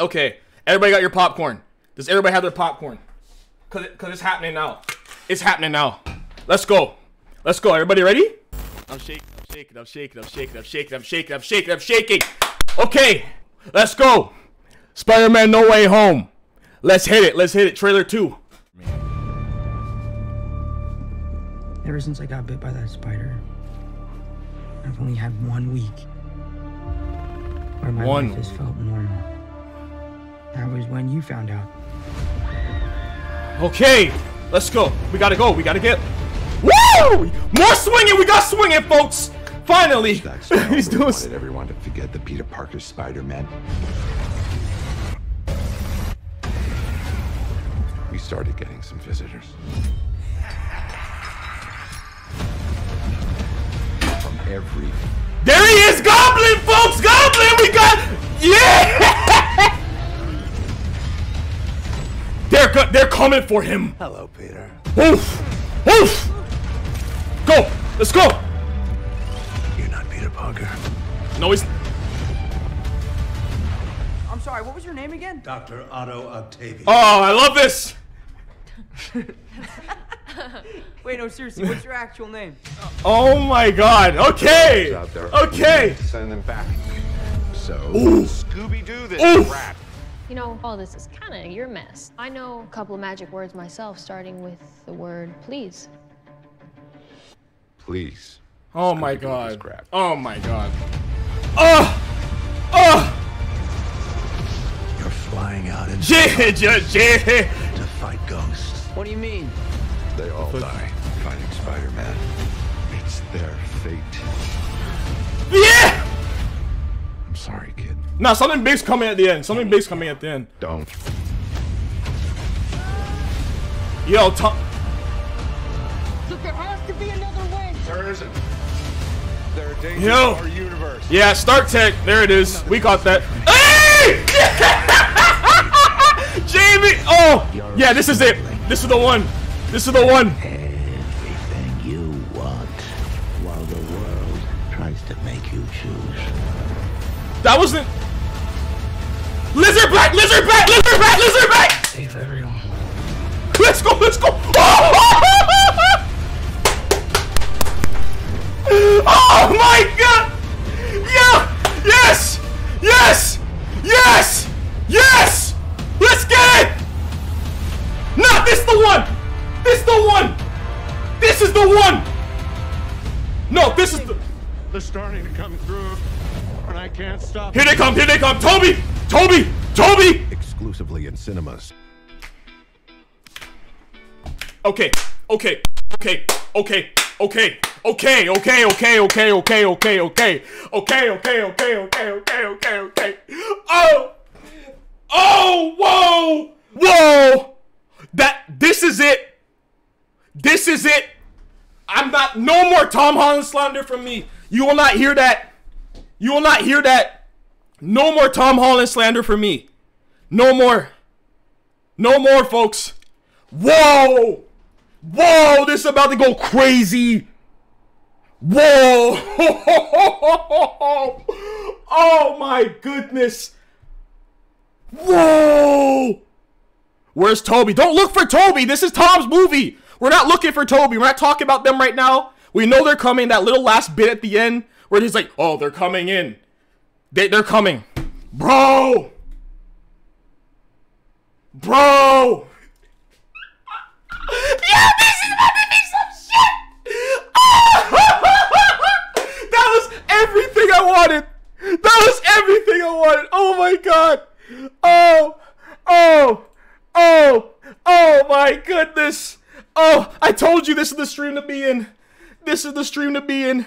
Okay, everybody got your popcorn. Does everybody have their popcorn? Cause, it, Cause it's happening now. It's happening now. Let's go. Let's go. Everybody ready? I'm shaking, I'm shaking, I'm shaking, I'm shaking, I'm shaking, I'm shaking, I'm shaking, I'm shaking. Okay, let's go. Spider-Man No Way Home. Let's hit it. Let's hit it. Trailer two. Ever since I got bit by that spider, I've only had one week where my One life has felt normal. That was when you found out. Okay, let's go. We gotta go. We gotta get. Woo! More swinging. We got swinging, folks. Finally, he's that doing. wanted everyone to forget the Peter Parker Spider-Man. We started getting some visitors. From every There he is, Goblin, folks. Goblin. We got. They're coming for him. Hello, Peter. Oof. Oof. Go. Let's go. You're not Peter Parker. No, he's. I'm sorry, what was your name again? Dr. Otto Octavius. Oh, I love this. Wait, no, seriously, what's your actual name? Oh my God. Okay. Out there. Okay. Send them back. So Scooby-Doo this Oof. crap. You know, all this is kind of your mess. I know a couple of magic words myself, starting with the word please. please. Oh my God. crap. Oh my God. Oh. Oh. You're flying out into J. J. J. to fight ghosts. What do you mean? They all die fighting Spider-Man. It's their fate. Yeah. I'm sorry, kid. Nah, something big's coming at the end. Something big's coming at the end. Don't. Yo, Tom. Look, there has to be another way. There isn't. There are dangers Yo. in our universe. Yeah, Stark Tech. There it is. We caught that. Hey! Jamie! Oh! Yeah, this is it. This is the one. This is the one. Everything you want while the world tries to make you choose. That wasn't. Lizard back! Lizard back! Lizard back! Lizard back! Save everyone. Let's go! Let's go! Oh my god! Yeah! Yes! Yes! Yes! Yes! Let's get it! Not this the one! This the one! This is the one! No, this is the. They're starting to come through, and I can't stop. Here they come! Here they come! Tobey! Tobey! Tobey! Exclusively in cinemas. Okay, okay, okay, okay, okay, okay, okay, okay, okay, okay, okay, okay, okay, okay, okay, okay, okay, okay, okay. Oh, oh, whoa, whoa. That this is it. This is it. I'm not. No more Tom Holland slander from me. You will not hear that. You will not hear that. No more Tom Holland slander for me. No more. No more, folks. Whoa! Whoa! This is about to go crazy. Whoa! Oh my goodness! Whoa! Where's Tobey? Don't look for Tobey. This is Tom's movie. We're not looking for Tobey. We're not talking about them right now. We know they're coming. That little last bit at the end where he's like, "Oh, they're coming in. They, they're coming, bro, bro." Yeah, this is about to be some shit. that was everything I wanted. That was everything I wanted. Oh my god. Oh, oh, oh, oh my goodness. Oh, I told you this is the stream to be in. This is the stream to be in.